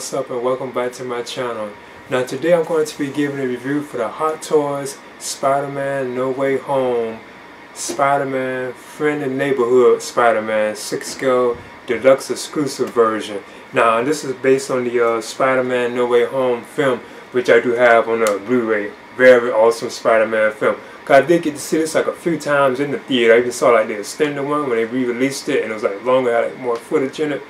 what's up and welcome back to my channel. Now today I'm going to be giving a review for the Hot Toys Spider-Man No Way Home Spider-Man Friendly Neighborhood Spider-Man 6 scale deluxe exclusive version. Now this is based on the uh, Spider-Man No Way Home film which I do have on a Blu-ray. Very awesome Spider-Man film. Cause I did get to see this like a few times in the theater. I even saw like the extended one when they re-released it and it was like longer, had like more footage in it.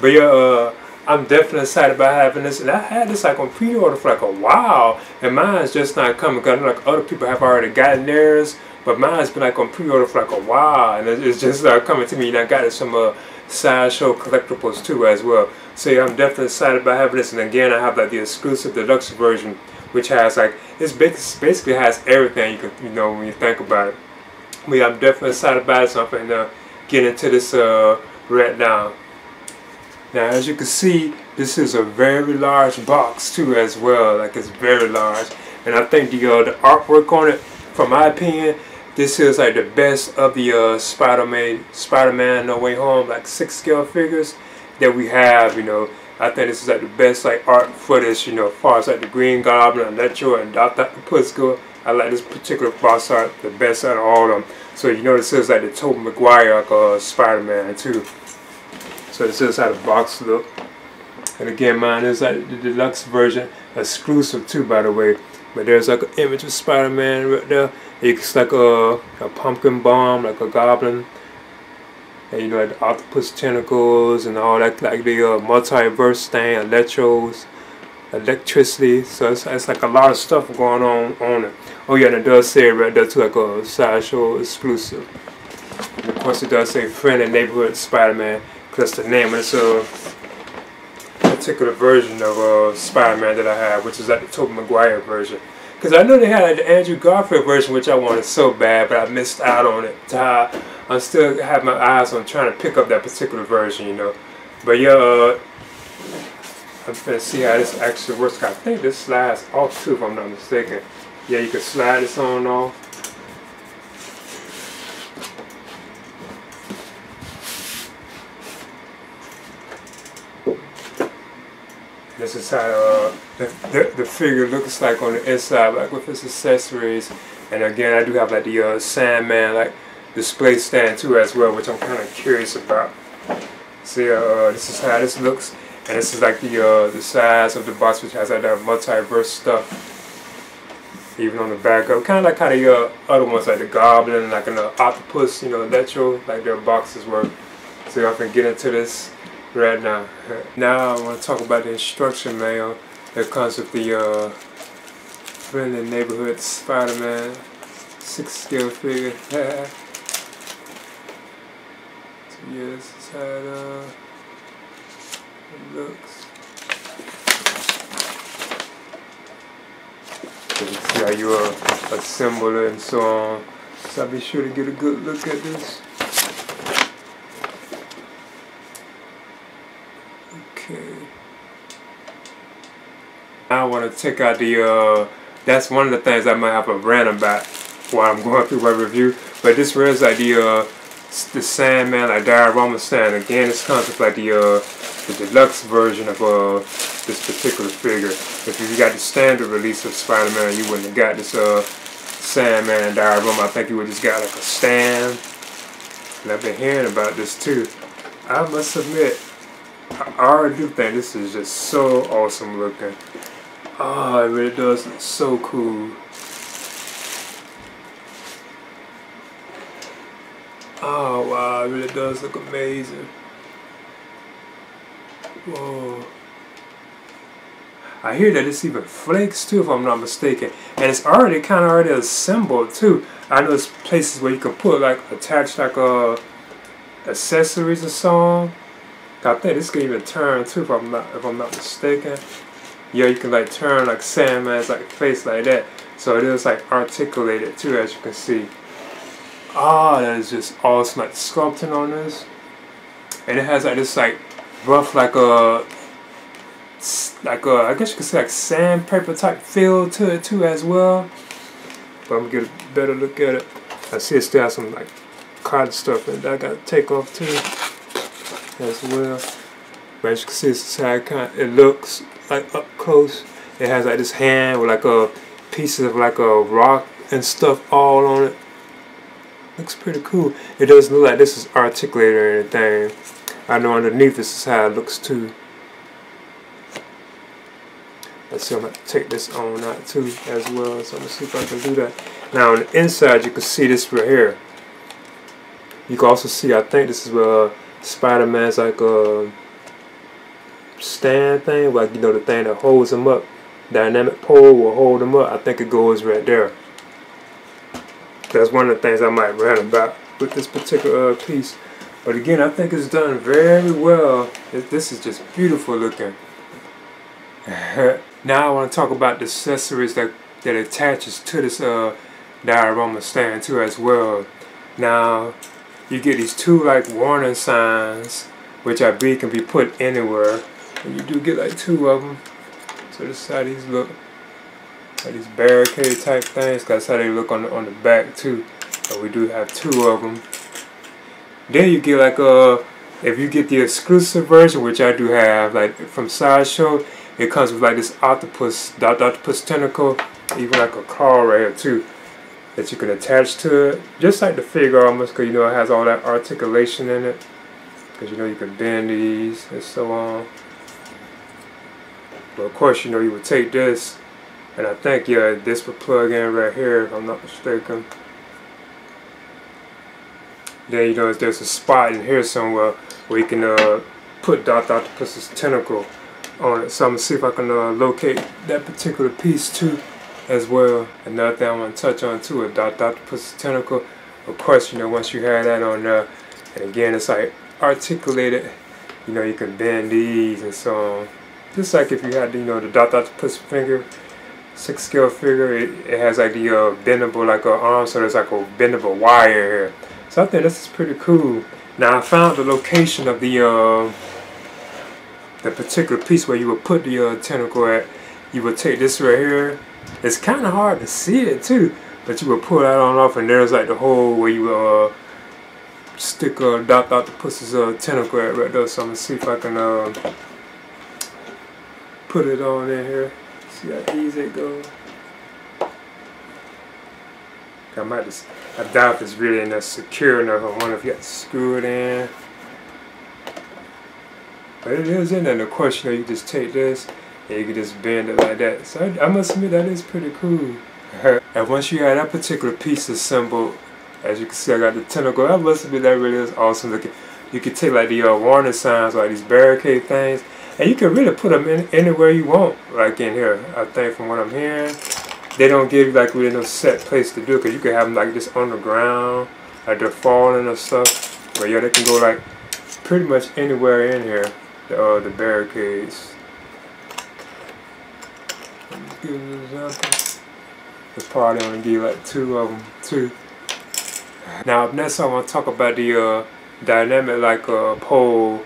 But yeah, uh, I'm definitely excited about having this. And I had this like on pre-order for like a while. And mine's just not coming because like other people have already gotten theirs. But mine's been like on pre-order for like a while. And it's just uh, coming to me. And I got it some uh, Sideshow collectibles too as well. So yeah, I'm definitely excited about having this. And again, I have like the exclusive deluxe version. Which has like, it's basically has everything you can, you know, when you think about it. But yeah, I'm definitely excited about it. So I'm to get into this uh, right now. Now as you can see, this is a very large box too as well, like it's very large. And I think the, uh, the artwork on it, from my opinion, this is like the best of the uh, Spider-Man, Spider-Man No Way Home, like six scale figures that we have, you know. I think this is like the best like art this, you know, as far as like the Green Goblin, Electro, and Dr. Octopus I like this particular box art the best out of all of them. So you know this is like the Tobey Maguire uh, Spider-Man too. So this is how the box look. And again, mine is like the deluxe version, exclusive too, by the way. But there's like an image of Spider-Man right there. It's like a, a pumpkin bomb, like a goblin. And you know, like the octopus tentacles and all that, like the uh, multiverse thing, electros, electricity. So it's, it's like a lot of stuff going on on it. Oh yeah, and it does say right there too, like a sideshow exclusive. And of course, it does say friendly neighborhood Spider-Man. That's the name this uh, particular version of uh, Spider-Man that I have, which is like the Tobey Maguire version. Because I know they had the Andrew Garfield version, which I wanted so bad, but I missed out on it. I still have my eyes on trying to pick up that particular version, you know. But yeah, uh, I'm gonna see how this actually works. I think this slides off too, if I'm not mistaken. Yeah, you can slide this on off. Is uh, the, the, the, figure looks like on the inside, like with its accessories. And again, I do have like the uh, Sandman like display stand too as well, which I'm kind of curious about. See, uh, this is how this looks. And this is like the uh, the size of the box, which has like that multiverse stuff. Even on the back of, kind of like how the uh, other ones, like the Goblin, like an uh, Octopus, you know, Electro, like their boxes were. So I can get into this right now. Now I want to talk about the instruction manual that comes with the uh, friendly neighborhood Spider-Man six scale figure. so yeah, this is uh, it looks. See how you uh, assemble it and so on. So I'll be sure to get a good look at this. Okay. I want to check out the, uh, that's one of the things I might have a rant about while I'm going through my review. But this was like the, uh, the Sandman, like diorama stand. Again, this comes with like the, uh, the deluxe version of uh, this particular figure. If you got the standard release of Spider-Man, you wouldn't have got this uh, Sandman diorama. I think you would just got like a stand. And I've been hearing about this too. I must admit, I already do think this is just so awesome looking. Oh, it really does look so cool. Oh wow, it really does look amazing. Whoa. I hear that it's even flakes too, if I'm not mistaken. And it's already kind of already assembled too. I know there's places where you can put like, attach like uh, accessories or so I think this can even turn too if I'm not if I'm not mistaken. Yeah, you can like turn like Sandman's like face like that. So it is like articulated too as you can see. Ah, that is just awesome like sculpting on this. And it has like this like rough like a like a I guess you could say like sandpaper type feel to it too as well. But I'm gonna get a better look at it. I see it still has some like cotton stuff and I gotta take off too as well. But as you can see, is how it, kind of, it looks like up close. It has like this hand with like a pieces of like a rock and stuff all on it. Looks pretty cool. It doesn't look like this is articulated or anything. I know underneath this is how it looks too. Let's see, I'm going to take this on out too as well. So I'm going to see if I can do that. Now on the inside, you can see this right here. You can also see, I think this is where Spider-Man's like a stand thing, like you know the thing that holds them up. Dynamic pole will hold them up. I think it goes right there. That's one of the things I might rant about with this particular uh, piece. But again, I think it's done very well. This is just beautiful looking. now I want to talk about the accessories that, that attaches to this uh, diorama stand too as well. Now, you get these two like warning signs, which I believe can be put anywhere. And you do get like two of them. So this is how these look. Like these barricade type things. That's how they look on the, on the back too. But we do have two of them. Then you get like a, if you get the exclusive version, which I do have, like from Sideshow, it comes with like this octopus, Doc Octopus tentacle, even like a claw right here too, that you can attach to it. Just like the figure almost, because you know it has all that articulation in it. Because you know you can bend these and so on. But of course, you know, you would take this, and I think, yeah, this would plug in right here, if I'm not mistaken. Then, you know, there's a spot in here somewhere where you can uh, put Doc Octopus's tentacle on it. So I'm going to see if I can uh, locate that particular piece too as well. Another thing I want to touch on too, a Doc Octopus's tentacle. Of course, you know, once you have that on there, and again, it's like articulated, you know, you can bend these and so on. Just like if you had, you know, the Doc Octopus finger, six scale figure, it, it has like the uh, bendable, like a arm, so there's like a bendable wire here. So I think this is pretty cool. Now I found the location of the uh, the particular piece where you would put the uh, tentacle at. You would take this right here. It's kind of hard to see it too, but you would pull that on off, and there's like the hole where you uh, stick a uh, Doc Octopus's uh, tentacle at right there. So I'm gonna see if I can uh, put it on in here. See how easy it goes. I might just, I doubt if it's really enough secure enough. I wonder if you have to screw it in. But it is in there. You know, you just take this and you can just bend it like that. So I, I must admit that is pretty cool. and once you have that particular piece assembled, as you can see, I got the tentacle. I must admit that really is awesome looking. You can take like the uh, warning signs, like these barricade things, and you can really put them in anywhere you want, like in here. I think from what I'm hearing they don't give you like really no set place to do it because you can have them like just on the ground, like they're falling or stuff. But yeah, they can go like pretty much anywhere in here, the, uh, the barricades. give an example. It's probably only give like two of them two. Now next I want to talk about the uh, dynamic like uh, pole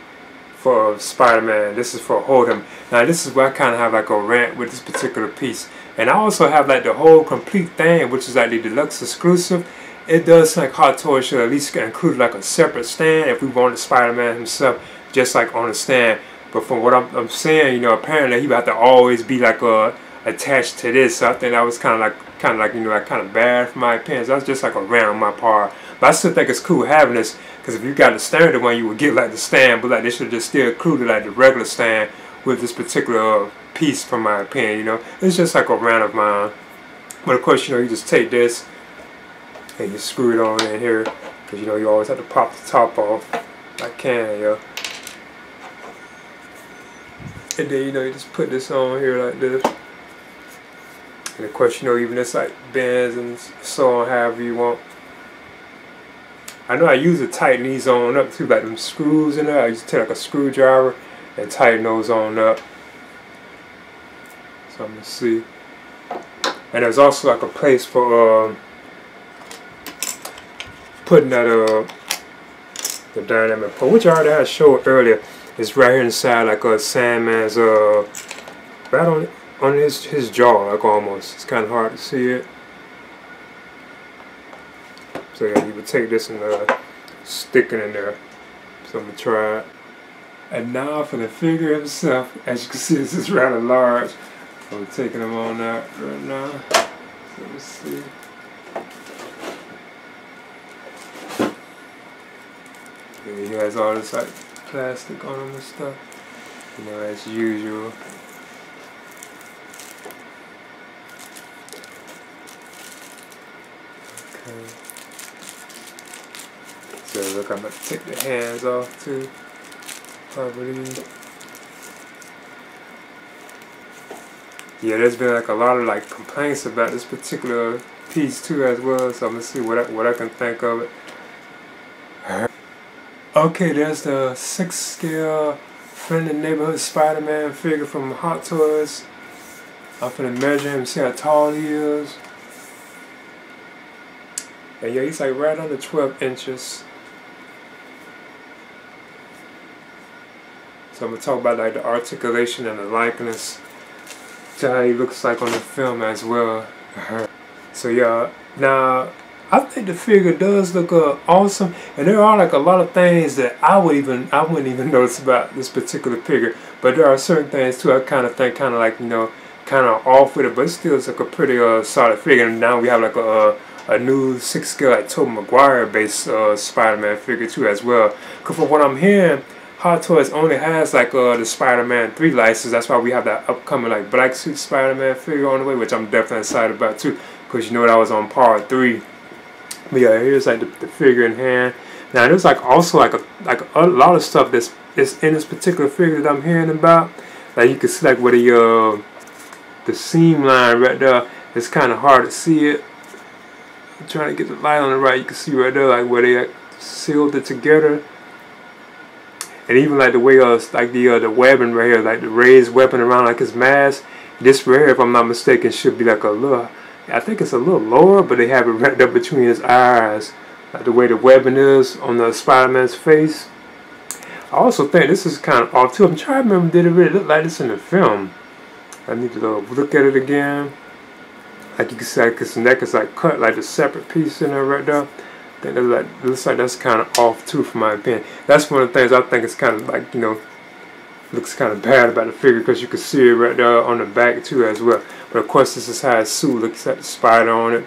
for Spider-Man. This is for Hold Him. Now this is where I kind of have like a rant with this particular piece. And I also have like the whole complete thing, which is like the deluxe exclusive. It does like Hot Toys should at least include like a separate stand if we wanted Spider-Man himself, just like on a stand. But from what I'm, I'm saying, you know, apparently he have to always be like uh, attached to this. So I think that was kind of like, kind of like, you know, like kind of bad for my opinion. So that's just like a rant on my part. But I still think it's cool having this because if you got the standard one, you would get like the stand, but like they should just still include like the regular stand with this particular uh, piece from my opinion, you know. It's just like a rant of mine. But of course, you know, you just take this and you screw it on in here because, you know, you always have to pop the top off. I can, yo. And then, you know, you just put this on here like this. And of course, you know, even this like bends and so on, however you want. I know I use to tighten these on up too, like them screws in there. I used to take like a screwdriver and tighten those on up. So I'm gonna see. And there's also like a place for uh, putting that uh the dynamic pole, which I already showed earlier. It's right here inside like a Sandman's uh right on on his his jaw, like almost. It's kind of hard to see it. So yeah, you would take this and uh, stick it in there. So I'm gonna try it. And now for the figure himself, as you can see, this is rather large. I'm taking him on that right now. Let me see. Yeah, he has all this like plastic on him and stuff. You know, as usual. Okay. So look, I'm gonna take the hands off too. Probably. Yeah, there's been like a lot of like complaints about this particular piece too as well. So I'm gonna see what I, what I can think of it. Okay, there's the six scale friendly neighborhood Spider-Man figure from Hot Toys. I'm gonna measure him, see how tall he is. And yeah, he's like right under 12 inches. So I'm gonna talk about like the articulation and the likeness to how he looks like on the film as well. so yeah, now I think the figure does look uh, awesome, and there are like a lot of things that I would even I wouldn't even notice about this particular figure. But there are certain things too I kind of think kind of like you know kind of off with it, but still it's like a pretty uh, solid figure. And now we have like a a new six scale like Tobey Maguire based uh, Spider-Man figure too as well. Cause from what I'm hearing, Hot Toys only has like uh, the Spider-Man 3 license. That's why we have that upcoming like black suit Spider-Man figure on the way, which I'm definitely excited about too. Cause you know that was on part three. But yeah, here's like the, the figure in hand. Now there's like also like a like a lot of stuff that's is in this particular figure that I'm hearing about. Like you can see like where the uh the seam line right there. It's kind of hard to see it. I'm trying to get the light on the right. You can see right there like where they sealed it together. And even like the way uh like the uh, the webbing right here, like the raised weapon around like his mask. This right here, if I'm not mistaken, should be like a little I think it's a little lower, but they have it wrapped up between his eyes, like the way the webbing is on the Spider-Man's face. I also think this is kind of off too. I'm trying to remember, did it really look like this in the film? I need to look at it again. Like you can see, like his neck is like cut like a separate piece in there right there. It looks like that's kind of off too, for my opinion. That's one of the things I think is kind of like, you know, looks kind of bad about the figure because you can see it right there on the back too as well. But of course this is how his suit looks at the spider on it.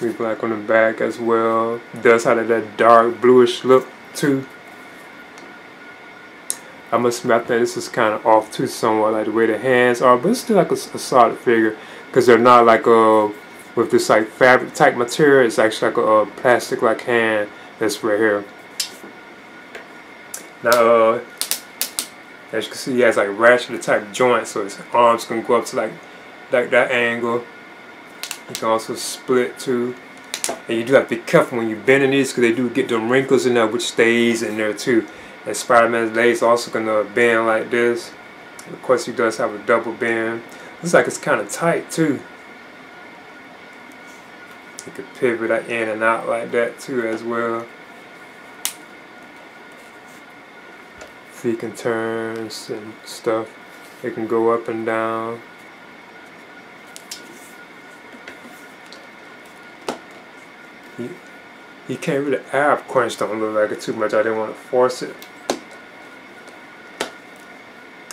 We black on the back as well. Does have that dark bluish look too. I must admit I think this is kind of off too somewhat like the way the hands are but it's still like a, a solid figure because they're not like a with this like fabric type material it's actually like a, a plastic like hand that's right here. Now uh, as you can see, he has like ratchet type joints, so his arms can go up to like, like that angle. You can also split too. And you do have to be careful when you bending these because they do get them wrinkles in there which stays in there too. And Spider-Man's legs also gonna bend like this. And of course he does have a double bend. Looks like it's kind of tight too. You can pivot in and out like that too as well. feet can turn and stuff. It can go up and down. He, he can't really ab crunch don't look like it too much. I didn't want to force it.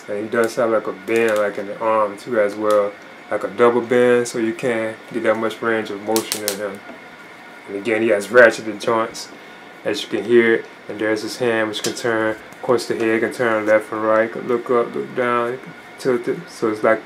And he does have like a bend like in the arm too as well. Like a double bend so you can't get that much range of motion in him. And again he has ratcheted joints as you can hear and there's his hand which can turn of course, the head can turn left and right, can look up, look down, tilt it. So it's like,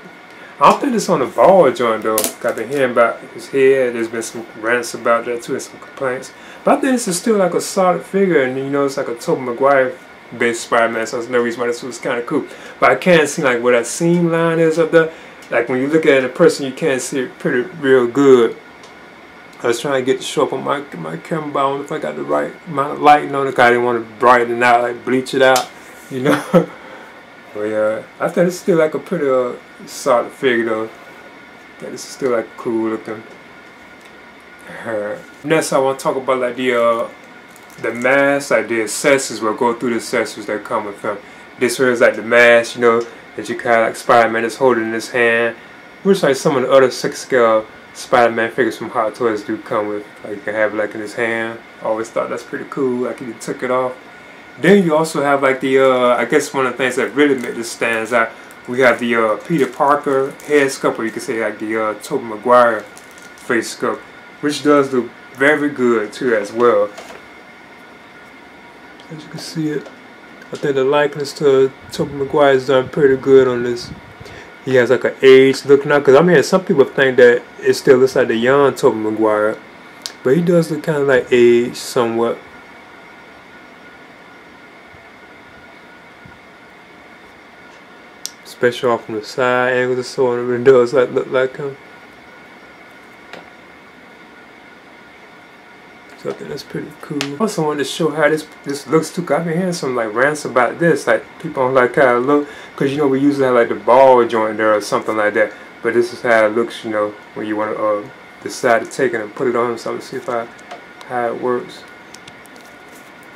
I don't think it's on the ball joint though. Got been hearing about his head. There's been some rants about that too and some complaints. But I think this is still like a solid figure and you know, it's like a Tobey Maguire based Spider-Man, so there's no reason why this was kind of cool. But I can't see like where that seam line is up there. Like when you look at a person, you can't see it pretty real good. I was trying to get the show up on my my camera, but I don't know if I got the right amount of lighting on it. Cause I didn't want to brighten it out, like bleach it out, you know. but yeah, I think it's still like a pretty uh, solid figure though. That is still like cool looking. Uh, next, I want to talk about like the uh, the mask, like the accessories. We'll go through the accessories that come with them. This one is like the mask, you know, that you kind of like Spider-Man is holding in his hand. Which like some of the other six scale Spider-Man figures from Hot Toys do come with. Like you can have like in his hand. Always thought that's pretty cool. Like he took it off. Then you also have like the, uh, I guess one of the things that really made this stands out, we have the uh, Peter Parker head sculpt, or you can say like the uh, Tobey Maguire face sculpt, which does look very good too as well. As you can see it, I think the likeness to Tobey Maguire is done pretty good on this. He has like an age look now, because I mean some people think that it still looks like the young Tobey Maguire, but he does look kind of like age somewhat. Especially off from the side angles or so on the windows, like look like him. That's pretty cool. Also wanted to show how this this looks too. I've been hearing some like rants about this. Like people don't like how it look, cause you know we usually have like the ball joint there or something like that. But this is how it looks, you know, when you want to uh, decide to take it and put it on. So let's see if I how it works.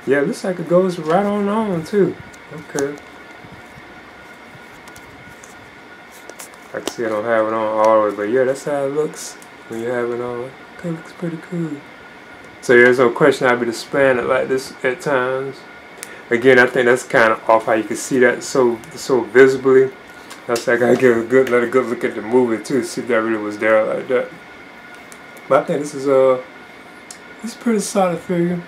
Yeah, it looks like it goes right on on too. Okay. I can see I don't have it on all the way, but yeah, that's how it looks when you have it on. Okay, looks pretty cool. So there's no question I'd be displaying it like this at times. Again, I think that's kind of off how you can see that so so visibly. That's like I give a good let a good look at the movie too, see if that really was there like that. But I think this is a it's a pretty solid figure.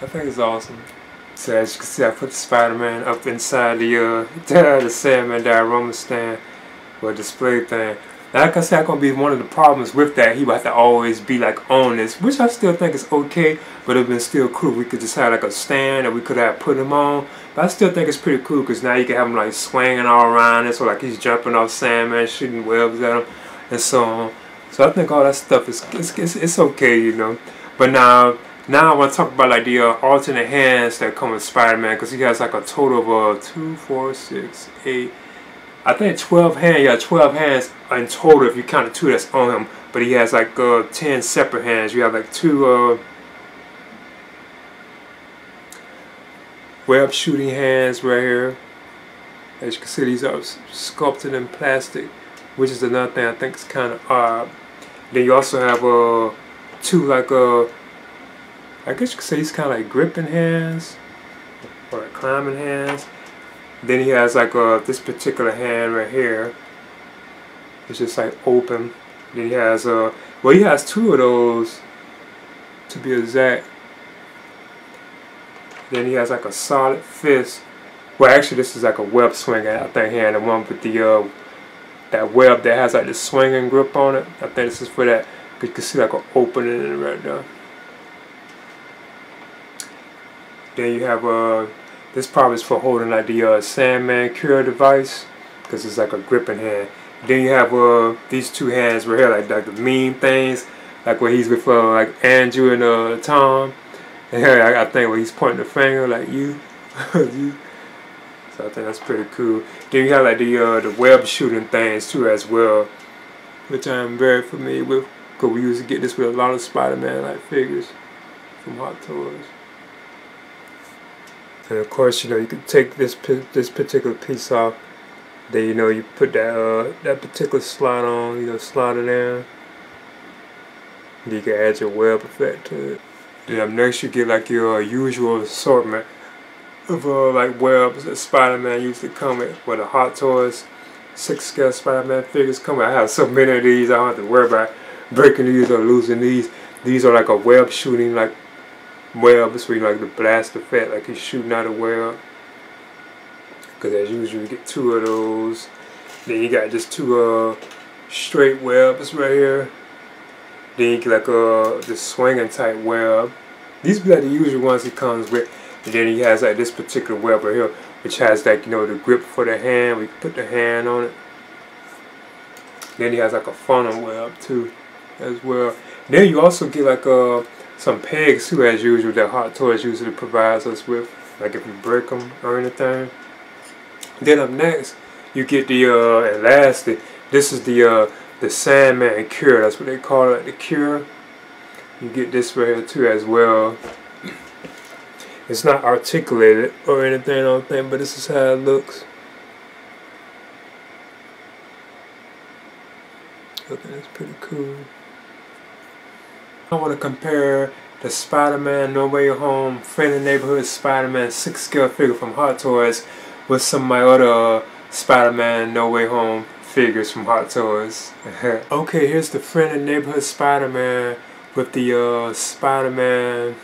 I think it's awesome. So as you can see, I put the Spider-Man up inside the uh the Sandman diorama stand or display thing like I said, gonna be one of the problems with that. He would have to always be like on this, which I still think is okay, but it'd been still cool. We could just have like a stand that we could have put him on. But I still think it's pretty cool because now you can have him like swinging all around it, so like he's jumping off Sandman, shooting webs at him, and so on. So I think all that stuff is it's, it's, it's okay, you know. But now now I want to talk about like the uh, alternate hands that come with Spider-Man because he has like a total of uh, two, four, six, eight. I think 12 hands, yeah, 12 hands in total if you count the two that's on him. But he has like uh, 10 separate hands. You have like two uh, web shooting hands right here. As you can see, these are sculpted in plastic, which is another thing I think is kind of odd. Then you also have uh, two like uh, I guess you could say these kind of like gripping hands or like climbing hands. Then he has like uh, this particular hand right here. It's just like open. Then he has uh, well he has two of those to be exact. Then he has like a solid fist. Well, actually, this is like a web swing. I think hand, the one with the uh, that web that has like the swinging grip on it. I think this is for that. You can see like an opening right there. Then you have a uh, this probably is for holding like the uh, Sandman Cure device because it's like a gripping hand. Then you have uh, these two hands right here, like, like the mean things, like where he's with uh, like Andrew and uh, Tom. And here I, I think where he's pointing the finger like you, you. So I think that's pretty cool. Then you have like the uh, the web shooting things too as well, which I'm very familiar with because we used to get this with a lot of Spider-Man like figures from Hot Toys. And of course, you know, you can take this this particular piece off. Then you know you put that uh, that particular slot on. You know, slide it in. You can add your web effect to it. Then next you get like your uh, usual assortment of uh, like webs that Spider-Man used to come with, with the Hot Toys six scale Spider-Man figures come with. I have so many of these. I don't have to worry about breaking these or losing these. These are like a web shooting like web between like the blast effect, like he's shooting out a web. Because as usual, you get two of those. Then you got just two uh, straight webs right here. Then you get like a uh, swinging type web. These be like the usual ones he comes with. And then he has like this particular web right here, which has like, you know, the grip for the hand. We put the hand on it. Then he has like a funnel web too, as well. Then you also get like a uh, some pegs too, as usual, that Hot Toys usually provides us with, like if you break them or anything. Then up next, you get the uh, elastic. This is the uh, the Sandman Cure. That's what they call it, the Cure. You get this right here too as well. It's not articulated or anything, I don't think, but this is how it looks. Okay, that's pretty cool. I want to compare the Spider-Man No Way Home Friendly Neighborhood Spider-Man 6 scale figure from Hot Toys with some of my other Spider-Man No Way Home figures from Hot Toys. okay, here's the Friendly Neighborhood Spider-Man with the uh, Spider-Man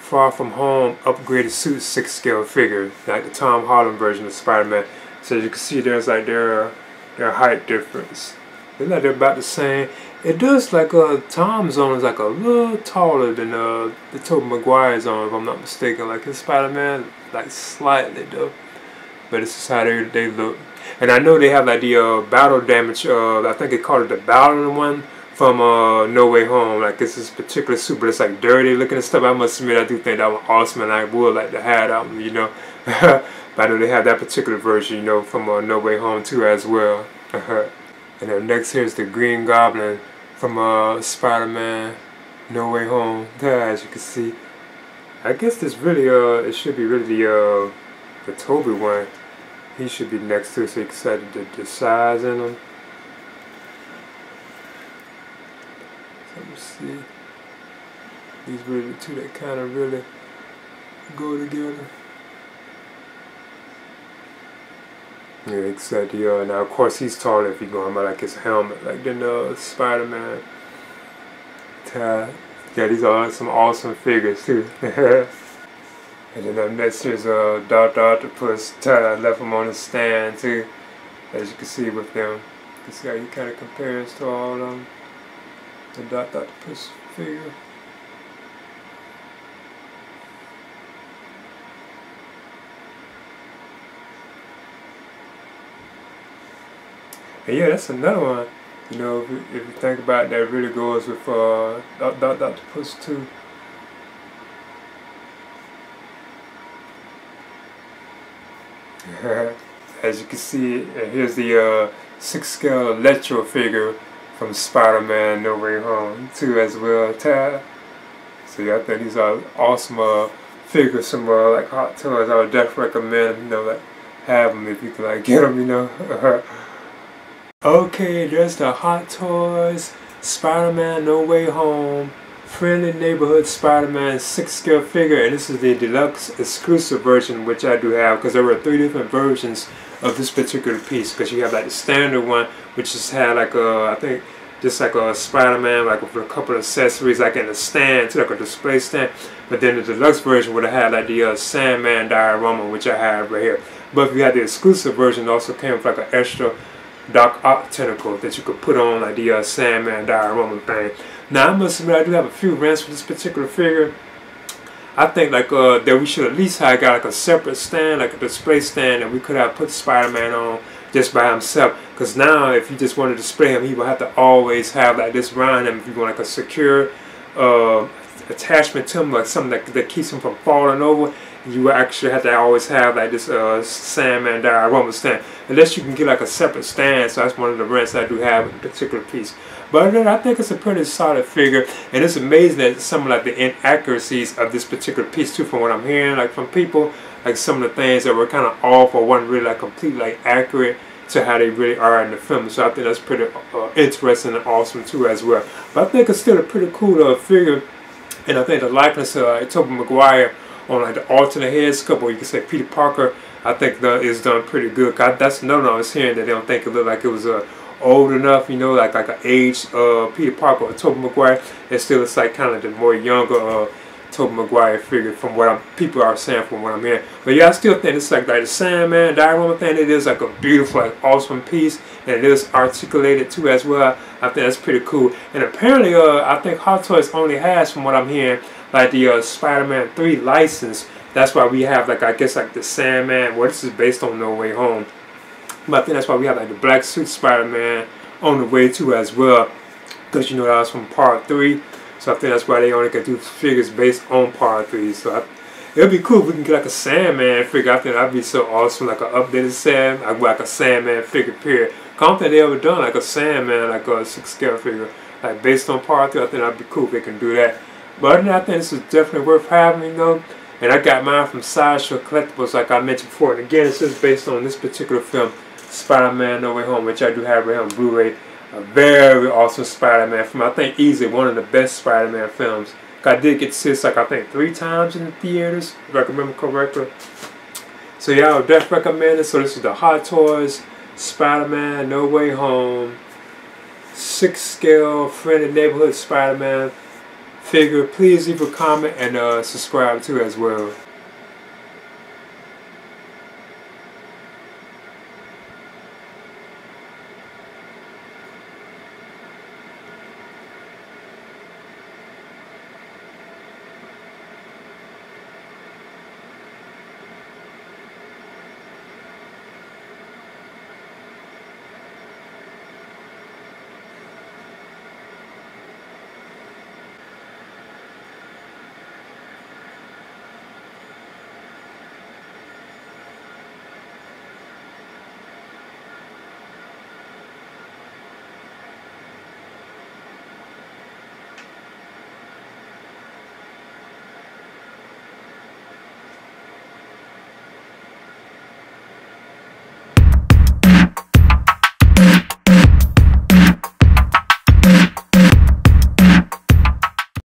Far From Home upgraded suit 6 scale figure, like the Tom Holland version of Spider-Man. So you can see there's like their, their height difference. They're like they're about the same. It does like uh Tom's on is like a little taller than uh the Tobey Maguire's on if I'm not mistaken. Like his Spider-Man like slightly though. But it's just how they, they look. And I know they have like the uh, battle damage, uh, I think they called it the battle one from uh, No Way Home. Like it's this particular but it's like dirty looking and stuff. I must admit, I do think that was awesome, and I would like to have that one, you know. but I know they have that particular version, you know, from uh, No Way Home too as well. and then next here's the Green Goblin from uh, Spider-Man No Way Home. There, as you can see. I guess this really, uh, it should be really the, uh, the Tobey one. He should be next to it so you can set the, the size in. So let me see. These really the two that kind of really go together. Yeah, except yeah. Now of course he's taller if you're going by like his helmet, like the uh, Spider-Man. Yeah, these are some awesome figures too. And then up next is uh, Dr. Octopus. I left him on the stand too, as you can see with them. You see how he kind of compares to all of them. The Dr. Octopus figure. And yeah, that's another one. You know, if you, if you think about it, that really goes with uh, Dr. Octopus too. As you can see, here's the uh, six scale Electro figure from Spider-Man No Way Home too as well. Tab. So yeah, I think these are awesome uh, figures from uh, like Hot Toys. I would definitely recommend you know like have them if you can like get them. You know. okay, there's the Hot Toys Spider-Man No Way Home Friendly Neighborhood Spider-Man 6 scale figure and this is the deluxe exclusive version which I do have because there were three different versions of this particular piece because you have like the standard one which just had like a I think just like a Spider-Man like with a couple of accessories like in a stand too like a display stand. But then the deluxe version would have had like the uh, Sandman diorama which I have right here. But if you had the exclusive version it also came with like an extra Doc Ock tentacle that you could put on like the uh, Sandman diorama thing now I must admit I do have a few rants for this particular figure. I think like uh, that we should at least have got like a separate stand, like a display stand that we could have put Spider-Man on just by himself. Because now if you just want to display him, he will have to always have like this around him if you want like a secure uh, attachment to him, like something that, that keeps him from falling over you actually have to always have like this uh, Sandman diorama stand. Unless you can get like a separate stand, so that's one of the rents I do have in particular piece. But I think it's a pretty solid figure, and it's amazing that some of like the inaccuracies of this particular piece too, from what I'm hearing, like from people, like some of the things that were kind of off or wasn't really like completely like accurate to how they really are in the film. So I think that's pretty uh, interesting and awesome too as well. But I think it's still a pretty cool uh, figure, and I think the likeness of uh, Tobey Maguire on like the alternate head sculpt, or you can say Peter Parker, I think that is done pretty good. that's another one I was hearing that they don't think it looked like it was a uh, old enough, you know, like like an aged uh, Peter Parker or Tobey Maguire. It still looks like kind of the more younger uh, Tobey Maguire figure from what I'm, people are saying from what I'm hearing. But yeah, I still think it's like, like the Sandman diorama thing. It is like a beautiful, like awesome piece, and it is articulated too as well. I think that's pretty cool. And apparently, uh, I think Hot Toys only has, from what I'm hearing, like the uh, Spider-Man 3 license. That's why we have like I guess like the Sandman. Well, this is based on No Way Home, but I think that's why we have like the Black Suit Spider-Man on the way too as well, because you know that was from Part Three. So I think that's why they only can do figures based on Part Three. So it'd be cool if we can get like a Sandman figure. I think that'd be so awesome, like an updated Sand, like, like a Sandman figure. Period. I don't think they ever done like a Sandman, like a six scale figure, like based on Part Three. I think that'd be cool if they can do that. But I think this is definitely worth having, though. And I got mine from Sideshow Collectibles, like I mentioned before. And again, this is based on this particular film, Spider-Man No Way Home, which I do have right on Blu-ray. a very awesome Spider-Man film. I think easily one of the best Spider-Man films. I did get to see this like I think three times in the theaters, if I remember correctly. So yeah, I would definitely recommend it. So this is the Hot Toys Spider-Man No Way Home six scale friendly neighborhood Spider-Man figure. Please leave a comment and uh, subscribe too as well.